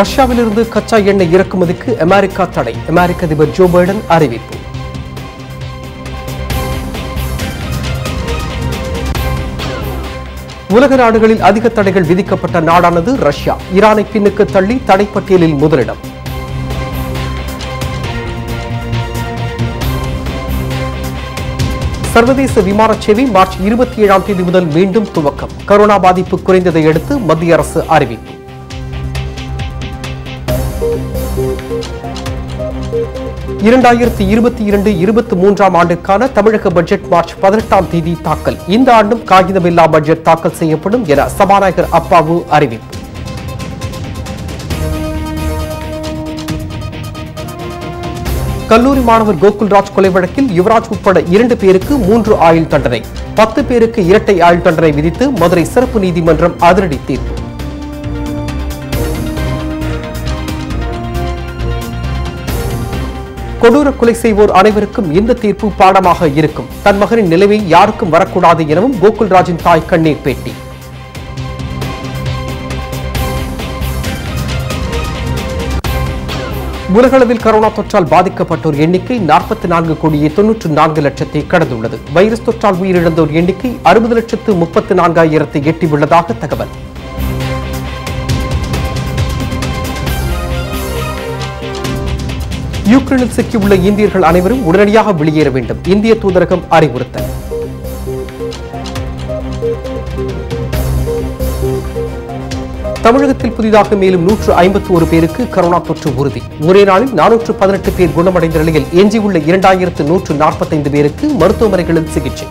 ரஷ்யாவிலிருந்து கச்சா எண்ணெய் இறக்குமதிக்கு அமெரிக்கா தடை. அமெரிக்க அதிபர் ஜோ பைடன் அறிவிப்பு. உலக நாடுகளில் அதிக தடைகள் விதிக்கப்பட்ட நாடானது ரஷ்யா. ஈரானை பின்னுக்கு தள்ளி தடைப்பட்டியலில் முதலிடம். சர்வதேச விமான சேவை மார்ச் இருபத்தி ஏழாம் தேதி முதல் மீண்டும் துவக்கம். கரோனா பாதிப்பு குறைந்ததை அடுத்து மத்திய அரசு அறிவிப்பு. இரண்டாயிரத்தி இருபத்தி இரண்டு இருபத்தி மூன்றாம் ஆண்டுக்கான தமிழக பட்ஜெட் மார்ச் பதினெட்டாம் தேதி தாக்கல். இந்த ஆண்டும் காகிதமில்லா பட்ஜெட் தாக்கல் செய்யப்படும் என சபாநாயகர் அப்பாவு அறிவிப்பு. கல்லூரி மாணவர் கோகுல்ராஜ் கொலை வழக்கில் யுவராஜ் உட்பட இரண்டு பேருக்கு மூன்று ஆயுள் தண்டனை பத்து பேருக்கு இரட்டை ஆயுள் தண்டனை விதித்து மதுரை சிறப்பு நீதிமன்றம் அதிரடி தீர்ப்பு. கொடூர கொலை செய்வோர் அனைவருக்கும் இந்த தீர்ப்பு பாடமாக இருக்கும்? தன் மகனின் நிலைமை யாருக்கும் வரக்கூடாது எனவும் கோகுல்ராஜின் தாய் கண்ணீர் பேட்டி. உலகளவில் கரோனா தொற்றால் பாதிக்கப்பட்டோர் எண்ணிக்கை நாற்பத்தி நான்கு கோடியே தொன்னூற்று நான்கு லட்சத்தை கடந்துள்ளது. வைரஸ் தொற்றால் உயிரிழந்தோர் எண்ணிக்கை அறுபது லட்சத்து முப்பத்து நான்காயிரத்தை எட்டியுள்ளதாக தகவல். யுக்ரைனில் சிக்கியுள்ள இந்தியர்கள் அனைவரும் உடனடியாக வெளியேற வேண்டும். இந்திய தூதரகம் அறிவுறுத்தல். தமிழகத்தில் புதிதாக மேலும் நூற்று ஐம்பத்தி ஒரு பேருக்கு கரோனா தொற்று உறுதி. ஒரே நாளில் நானூற்று பதினெட்டு பேர் குணமடைந்த நிலையில் எஞ்சியுள்ள இரண்டாயிரத்து நூற்று நாற்பத்தைந்து பேருக்கு மருத்துவமனைகளில் சிகிச்சை.